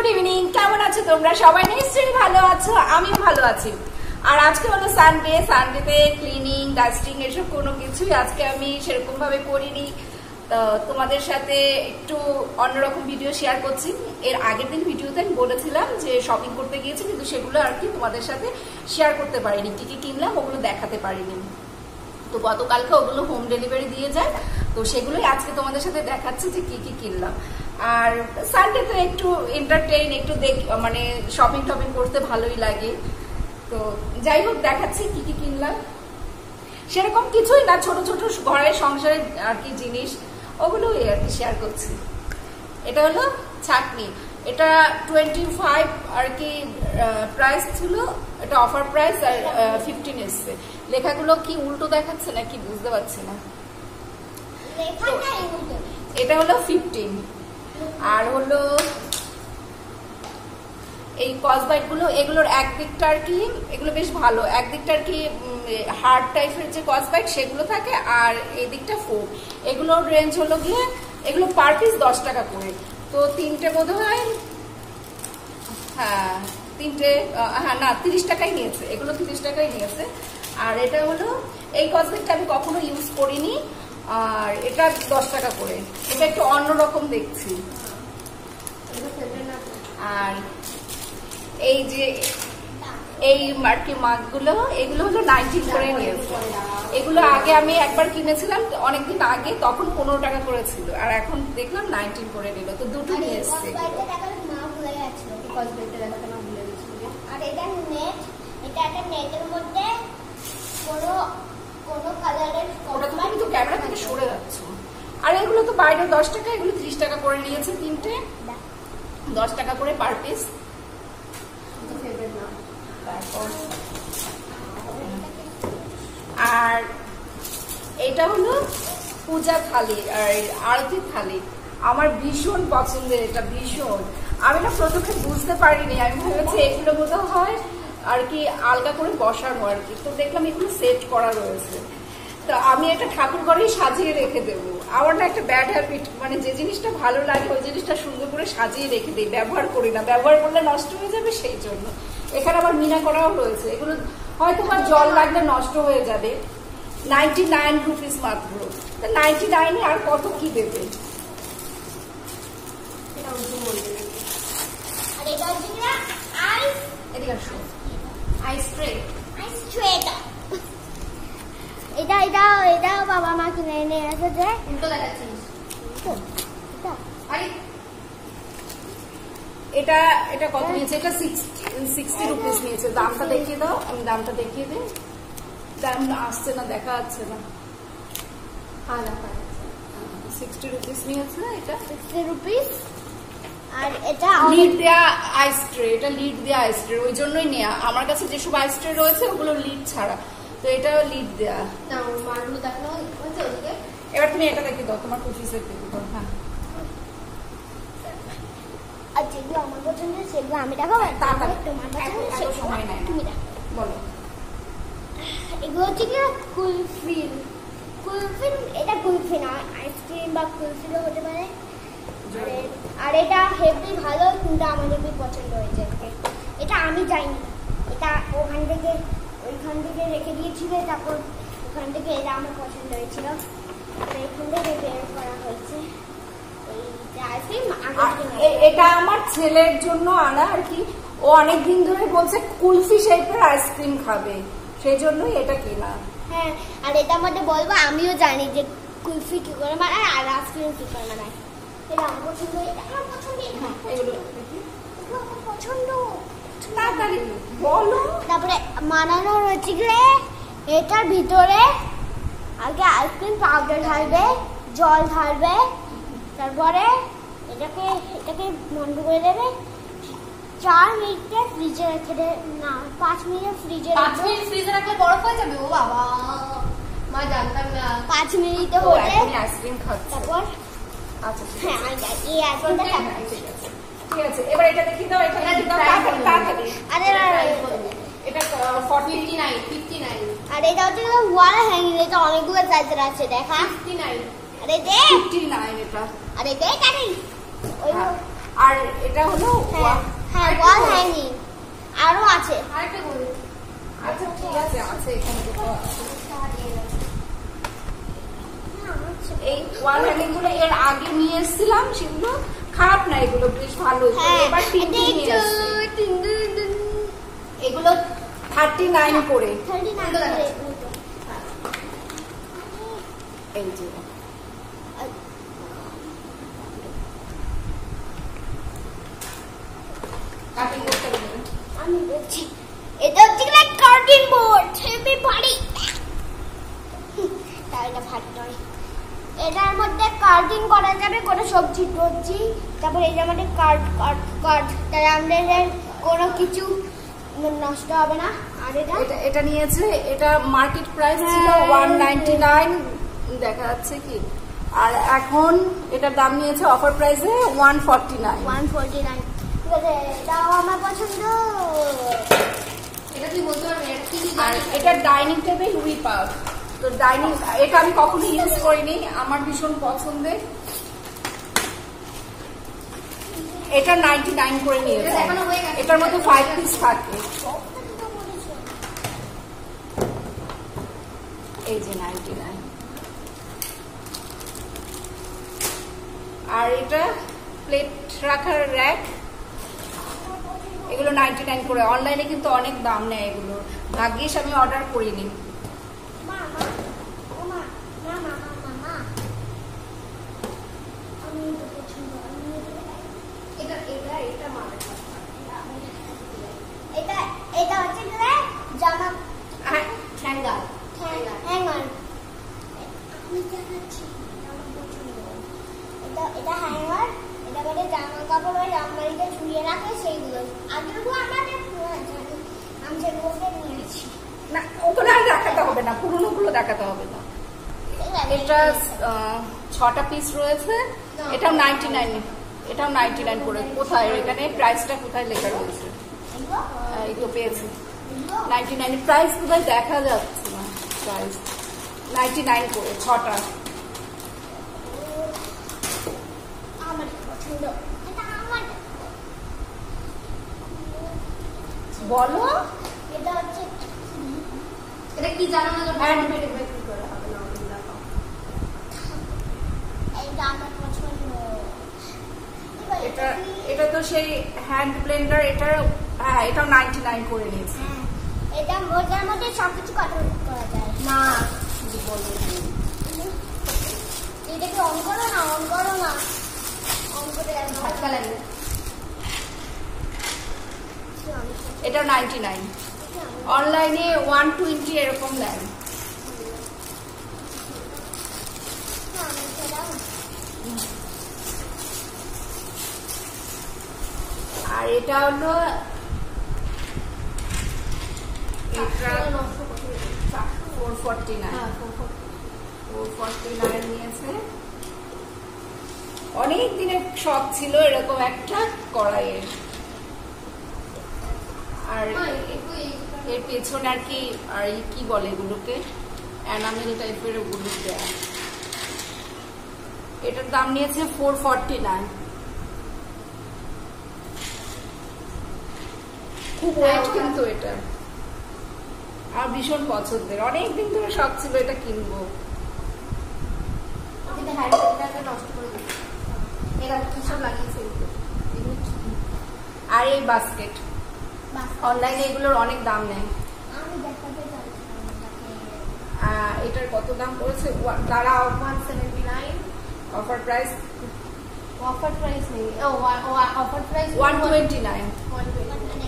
Good evening কেমন আছো তোমরা? সবাই নিশ্চয়ই ভালো আছো, আমিও ভালো আছি। আর আজকে হলো সানডে সানডেতে ক্লিনিং ডাস্টিং এসব কোনো কিছুই আজকে আমি সেরকম ভাবে করিনি তোমাদের সাথে একটু অন্যরকম ভিডিও শেয়ার করছি। এর আগের দিন ভিডিওতে আমি বলেছিলাম যে শপিং করতে গিয়েছি, কিন্তু সেগুলো আর কি তোমাদের সাথে শেয়ার করতে পারিনি। কি কি কিনলাম ওগুলো দেখাতে পারিনি। তো গতকালকে ওগুলো হোম ডেলিভারি দিয়ে যায়। তো সেগুলোই আজকে তোমাদের সাথে দেখাচ্ছি যে কি কি কিনলাম। আর সানডে তো একটু এন্টারটেইন একটু দেখ মানে শপিং টপিং করতে ভালোই লাগে। তো যাই হোক, দেখাচ্ছি কি কি কিনলাম। সেরকম কিছুই না, ছোট ছোট ঘরের সংসারের আর কি জিনিস, ওগুলোই আর কি শেয়ার করছি। এটা হলো ছাকনি এটা টোয়েন্টি ফাইভ আর কি প্রাইস ছিল এটা অফার প্রাইস আর ফিফটিন এসছে। লেখাগুলো কি উল্টো দেখাচ্ছে নাকি বুঝতে পারছি না? এটা হলো ফিফটিন আর হলো এই কসবাইটগুলো এগুলোর একদিকটা আর কি এগুলো বেশ ভালো। একদিকটা আর কি হার্ড টাইপের যে কসবাইট সেগুলো থাকে আর এদিকটা ফোর এগুলোর রেঞ্জ হলো গিয়ে এগুলো পার পিস দশ টাকা করে। তো তিনটে বোধ হয় হ্যাঁ তিনটে হ্যাঁ না তিরিশ টাকাই নিয়েছে এগুলো তিরিশ টাকাই নিয়েছে। আর এটা হলো এই কসমেটটা আমি কখনো ইউজ করিনি আর এটা দশ টাকা করে। এটা একটু অন্যরকম দেখছি। আর এই যে এই মার্কি মাছগুলো এগুলো হলো নাইনটিন করে নিয়েছে এগুলো আগে আমি একবার কিনেছিলাম অনেকদিন আগে তখন পনেরো টাকা করে ছিল। আর এখন দেখলাম নাইনটিন করে নিল তো দুটো নিয়ে এসছে আর এটা নেট এটা একটা নেটের মধ্যে কোনো কোনো কালারের ওটা তুমি তো ক্যামেরা থেকে সরে যাচ্ছ। আর এগুলো তো বাইরে দশ টাকা এগুলো ত্রিশ টাকা করে নিয়েছে তিনটে। দশ টাকা করে পার পিস আর এটা হলো পূজা থালি আর আরতির থালি আমার ভীষণ পছন্দের, এটা ভীষণ। আমি না প্রথমে বুঝতে পারিনি, আমি ভেবেছি এগুলো বোধ হয় আর কি আলগা করে বসানো আর কি। তো দেখলাম এগুলো সেট করা রয়েছে। তো আমি এটা ঠাকুর ঘরেই সাজিয়ে রেখে দেবো। আমার না একটা ব্যাড হ্যাবিট মানে যে জিনিসটা ভালো লাগে, ওই জিনিসটা সুন্দর করে সাজিয়ে রেখে দিই। ব্যবহার করি না। ব্যবহার করলে নষ্ট হয়ে যাবে সেই জন্য। এখানে আবার মিনা করাও রয়েছে এগুলো হয়তো বা জল লাগলে নষ্ট হয়ে যাবে। নাইনটি নাইন রুপিস মাত্র নাইনটি নাইনে আর কত কি দেবে? এটা এটা বাবা মা কিনে এনে এসেছে উল্টো দেখাচ্ছিস এটা। এটা এটা কত নিয়েছে? এটা সিক্সটি রুপিস নিয়েছে। দামটা দেখিয়ে দাও আমি দামটা দেখিয়ে দিই। দাম আসছে না দেখা যাচ্ছে না। হ্যাঁ দেখা সিক্সটি রুপিস নিয়েছে এটা। সিক্সটি রুপিস আর এটা লিড দেয়া আইস ট্রে এটা লিড দেয়া আইস ট্রে ওই জন্যই নেয়া। আমার কাছে যেসব আইস ট্রে রয়েছে ওগুলো লিড ছাড়া। তো এটা লিড দেয়া। এবার তুমি এটা দেখে দাও তোমার পঁচিশের দেখে দাও হ্যাঁ আর যেগুলো আমার পছন্দ সেগুলো আমি দেখাবো। আর তোমার পছন্দ এত- এত সেগুলো সময় নেয় তুমি দেখো বলো। এগুলো হচ্ছে কি কুলফিন কুলফিন এটা কুলফি না আইসক্রিম বা কুলফিনও হতে পারে। আর- আর এটা হেভি ভালো কিন্তু আমার হেভি পছন্দ হয়েছে এটা আমি যাইনি। এটা ওখান থেকে ওইখান থেকে রেখে দিয়েছিল তারপর ওখান থেকে এটা আমার পছন্দ হয়েছিল। এখান থেকে বের করা হয়েছে এই যে আইসক্রিম আগে আর থেকে এ- এটা আমার ছেলের জন্য আনা আর কি। ও অনেক দিন ধরে বলছে কুলফি শেপের আইসক্রিম খাবে। সেই জন্যই এটা কেনা। হ্যাঁ আর এটার মধ্যে বলব আমিও জানি যে কুলফি কি করে বানায় আর আইসক্রিম কি করে বানায়। এটা আমার পছন্দ এটা আমার পছন্দ। পছন্দ। এগুলো পছন্দ। তাড়াতাড়ি বলো। তারপরে মানানো রয়েছে গিয়ে এটার ভিতরে আগে আইসক্রিম পাউডার ঢালবে জল ঢালবে তারপরে এটাকে এটাকে বন্ধ করে দেবে। চার মিনিটে ফ্রিজে রেখে না পাঁচ মিনিট ফ্রিজে পাঁচ মিনিট ফ্রিজে রাখলে বরফ হয়ে যাবে? ও বাবা মা জানতাম না। পাঁচ মিনিটে হলে আইসক্রিম খাচ্ছে। তারপর আচ্ছা হ্যাঁ এই আইসক্রিমটা ঠিক আছে। এবার এটা দেখি দাও দেখি দাও তাড়াতাড়ি আরে আর হচ্ছে ওয়াল হ্যাঙ্গিং এটা অনেকগুলো সাইজের আছে দেখা। আরে দে। ফিফটি নাইন এটা। আরে দে কাটি। আর এটা হলো হ্যাঁ হ্যাঁ ওয়াল হ্যাঙ্গিং আরও আছে। আরেকটা বলি। আচ্ছা ঠিক আছে আছে এখানে কোথাও এই ওয়াল হ্যাঙ্গিংগুলো এর আগে নিয়ে এসেছিলাম সেগুলো খারাপ না এগুলো বেশ ভালো। হ্যাঁ এবার তিনটে নিয়ে। এগুলো থার্টি নাইন করে। 39 উল্টো করে। এই যে কাটিং করতে হবে আমি বলছি এটা হচ্ছে কি কার্টিং বোর্ড হেভি ভারী। তাই এটা ভারী নয়। এটার মধ্যে কার্টিং করা যাবে কোনো সবজি টবজি তারপরে এটার মধ্যে কার্ড কার্ড কার্ড তাই আমাদের কোনো কিছু নষ্ট হবে না। আর এটা? এটা নিয়েছে এটা মার্কেট প্রাইস ছিল। ওয়ান নাইনটি নাইন দেখা যাচ্ছে কি। আর এখন এটার দাম নিয়েছে অফার প্রাইসে one forty nine one forty nine এটাও আমার পছন্দ। এটা তুই বলতে পারবি? এটা কি ডাইনিং টেবিল হুইপার তো ডাইনিং এটা আমি কখনো ইউজ করিনি আমার ভীষণ পছন্দের। এটা নাইনটি নাইন করে নিয়েছে। এটা দেখানো গেছে। এটার মধ্যে ফাইভ পিস থাকে। এই যে নাইনটি নাইন আর এটা প্লেট রাখার র্যাক এগুলো নাইনটি নাইন করে। অনলাইনে কিন্তু অনেক দাম নেয় এগুলো। ভাগ্যিস আমি অর্ডার করিনি। এটা হ্যাঙ্গার বলে জামা কাপড় ওই আলমারিতে ঝুলিয়ে রাখে সেইগুলো। আগেরগুলো আমাদের জানি। আমি সেগুলোকে নিয়েছি না ওগুলো আর দেখাতে হবে না পুরোনো গুলো দেখাতে হবে না। এটা ছটা পিস রয়েছে। এটাও নাইনটি নাইন এটাও নাইনটি নাইন করে। কোথায়? এখানে প্রাইসটা কোথায় লেখা রয়েছে? এই তো পেয়েছি। নাইনটি নাইন প্রাইস কোথায় দেখা যাচ্ছে না? প্রাইস নাইনটি নাইন করে ছটা আমার পছন্দ এটা আমার বলো। এটা হচ্ছে এটা কি জানো না? হ্যান্ড এইটা আমার পছন্দ। এটা এটা তো সেই হ্যান্ড ব্লেন্ডার এটার হ্যাঁ এটাও নাইনটি নাইন করে নিয়েছে। হ্যাঁ, এটা মোজার মধ্যে করা যায়। না এটাকে অন করো না অন করো না। এটাও নাইনটি নাইন অনলাইনে ওয়ান টোয়েন্টি এরকম দেয়। এটা। আর এটা হলো এটা four forty nine four forty nine নিয়েছে। অনেক দিনের শখ ছিল এরকম একটা কড়াইয়ের। আর এর পেছনে আর কি আর কি বলে এগুলোকে? অ্যানামেল টাইপের ওগুলো দেয়া এটার দাম নিয়েছে ফোর ফর্টি নাইন খুব ওয়েট কিন্তু এটা। আর ভীষণ পছন্দের। অনেক দিন ধরে শখ ছিল এটা কিনবো। নষ্ট করে এরা কি সব লাগিয়েছে? আর এই বাস্কেট বাস, অনলাইনে এগুলোর অনেক দাম নেয়। এটার কত দাম পড়েছে? ওয়া- দাঁড়াও 179 অফার প্রাইস অফার প্রাইস নেই। ও offer price one twenty nine 120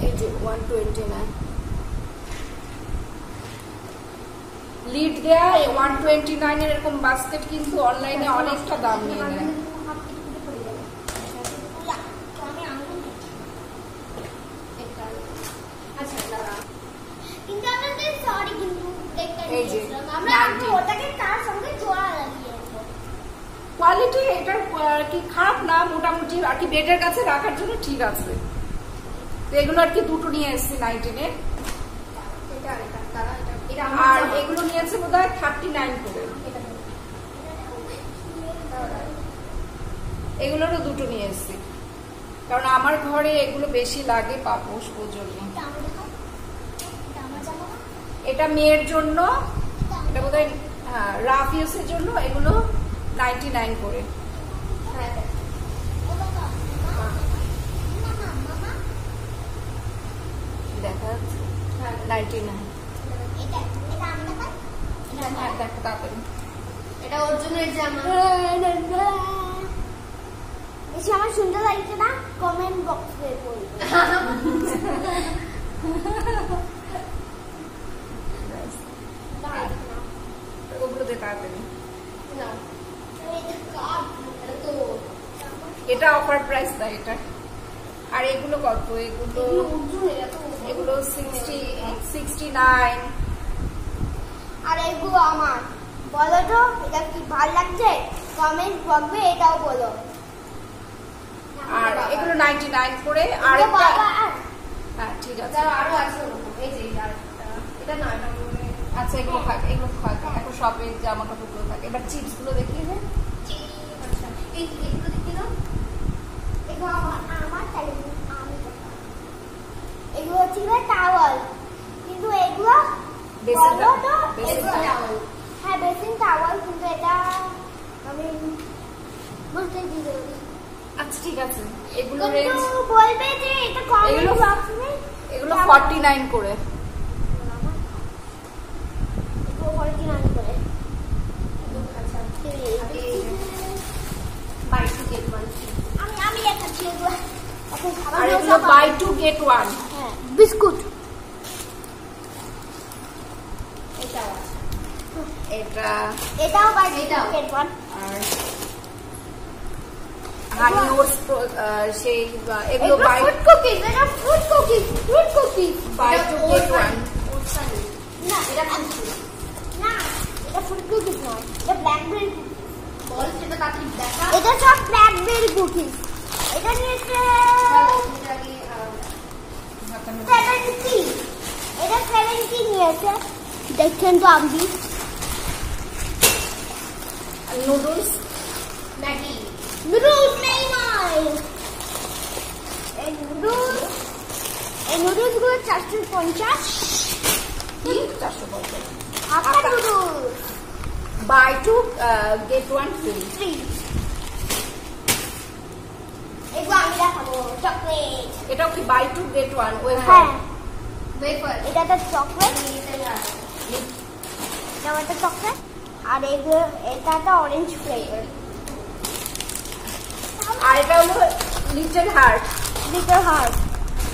এই যে ওয়ান টোয়েন্টি নাইন লিড দেয়া ওয়ান টোয়েন্টি নাইনের এরকম বাস্কেট কিন্তু অনলাইনে অনেকটা দাম নিয়ে নেয় না, তো আমি আঙুল দিচ্ছি। আচ্ছা দাঁড়া কিন্তু আমাদের সরি কিন্তু দেখতে এই যে, নিয়েছিলাম। আমরা 90 ওটাকে তার সঙ্গে জোড়া লাগিয়েছি কোয়ালিটি এটার আহ, কি খারাপ না মোটামুটি আর কি বেডের কাছে রাখার জন্য ঠিক আছে তো এগুলো আর কি দুটো নিয়ে এসেছি নাইটিনের এটা এটা দাঁড়া এটা এটা আর এগুলো নিয়েছে বোধ হয় থার্টি নাইন করে। এগুলোরও দুটো নিয়ে এসেছি কারণ আমার ঘরে এগুলো বেশি লাগে পাপোশ ওর জন্য এটা মেয়ের জন্য এটা এটা বোধহয় হ্যাঁ রাফ ইউজের জন্য এগুলো নাইনটি নাইন করে। হ্যাঁ হ্যাঁ। দেখা যাচ্ছে। হ্যাঁ। নাইনটি নাইন এটা এটা আমি দেখাই? এটা দিয়ে অফার প্রাইস না এটা। আর এগুলো কত? এগুলো এগুলো সিক্সটি সিক্সটি নাইন আর এগুলো আমার। বলো তো এটা কি ভালো লাগছে? কমেন্ট বক্সে এটাও বলো। আর এগুলো নাইনটি নাইন করে আর হ্যাঁ ঠিক আছে। আরও আছে এই যে এটা এটা হয় আচ্ছা এগুলো থাক এগুলো থাক এখন শপে জামা কাপড়গুলো থাকে। এবার চিপসগুলো দেখিয়ে দে। আচ্ছা। এই এগুলো গিয়ে টাওয়াল কিন্তু এগুলো বেসিন টাওয়াল। হ্যাঁ বেসিন টাওয়াল কিন্তু এটা আমি দিতে আচ্ছা ঠিক আছে এগুলো রেঞ্জ বলবে যে এটা কমেন্ট এগুলো- এগুলো ফর্টি নাইন করে আমি বাই টু গেট ওয়ান আমি দেখাচ্ছি এগুলো এখন খাবার বাই টু গেট ওয়ান হ্যাঁ। বিস্কুট এটাও আছে এটা এটাও বাই এটাও। বিস্কুট ওয়ান আর হানি ওটস সেই আহ, এগুলো বাই ফ্রুট কুকিজ এটা fruit cookies fruit cookies buy এটা টু ওর গেট ওয়ান বাড়ি, ওর বাড়ি। না এটা খুশি না এটা ফ্রুট কুকিজ নয় এটা ব্ল্যাকবেরি বল সেটা তাড়াতাড়ি দেখা এটা সব ব্ল্যাকবেরি কুকিজ এটা নিয়েছে এটা আগে আহ, সেভেন্টি এটা সেভেন্টি নিয়েছে দেখছেন তো আপনি নুডলস ম্যাগি নুডলস নেই নাই এই নুডলস এই নুডলসগুলো চারশো পঞ্চাশ? চারশো পঞ্চাশ। আপনার। Noodles buy two get one free three এগুলো আমি দেখাবো চকলেট এটাও কি বাই টু গেট ওয়ান হ্যাঁ। ওয়েফার এটা তো চকলেট এটা একটা চকলেট আর এগুলো এটা অরেঞ্জ ফ্লেভার আর এটা হলো little heart little heart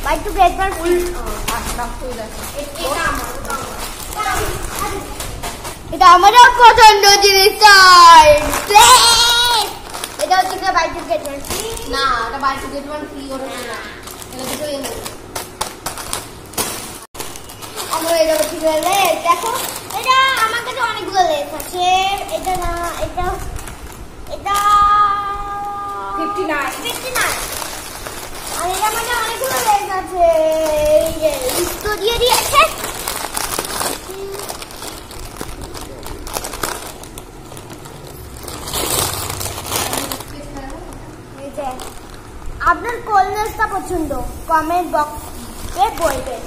buy two the full এটা আমার পছন্দ জিনিস এটা হচ্ছে কি বাই টু গেট দ্য না এটা buy two get one free ওটা না। এটা দুটো আমরা এটা হচ্ছে কি লেস দেখো। এটা আমার কাছে অনেকগুলো লেস আছে। এটা না এটা এটা 59 ফিফটি নাইন আর এটা মানে অনেকগুলো লেস আছে। এই যে লিস্ট দিয়ে দিয়েছে। আপনার কোন লেসটা পছন্দ? কমেন্ট বক্সে বলবেন।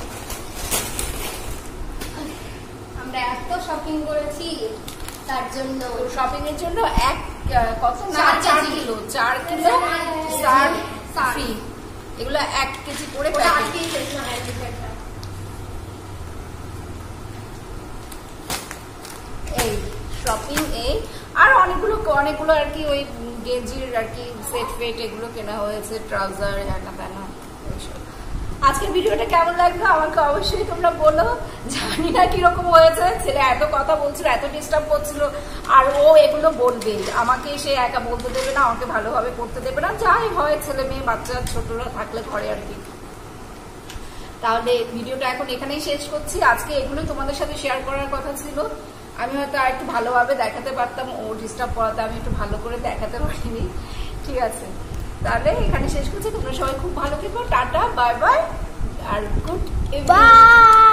আমরা এত শপিং করেছি তার জন্য শপিং এর জন্য এক কত না চার চার কিলো চার কিলো চার। ফ্রি এগুলো এক কেজি করে। এই শপিং এই আর অনেকগুলো অনেকগুলো আর কি ওই গেঞ্জির আর কি সেট ফেট এগুলো কেনা হয়েছে ট্রাউজার হ্যানা ত্যানা এইসব। আজকের ভিডিওটা কেমন লাগল আমাকে অবশ্যই তোমরা বলো। জানি না কীরকম হয়েছে। ছেলে এত কথা বলছিল, এত ডিস্টার্ব করছিল, আর ও এগুলো বলবে। আমাকে সে একা বলতে দেবে না, আমাকে ভালোভাবে করতে দেবে না। যাই হয়, ছেলে মেয়ে, বাচ্চা, ছোটরা থাকলে ঘরে আর কি। তাহলে ভিডিওটা এখন এখানেই শেষ করছি। আজকে এগুলো তোমাদের সাথে শেয়ার করার কথা ছিল। আমি হয়তো আর একটু ভালোভাবে দেখাতে পারতাম, ও ডিস্টার্ব করাতে আমি একটু ভালো করে দেখাতে পারিনি। ঠিক আছে। তাহলে এখানে শেষ করছি। তোমরা সবাই খুব ভালো থেকো। টাটা বাই বাই আর গুড বাই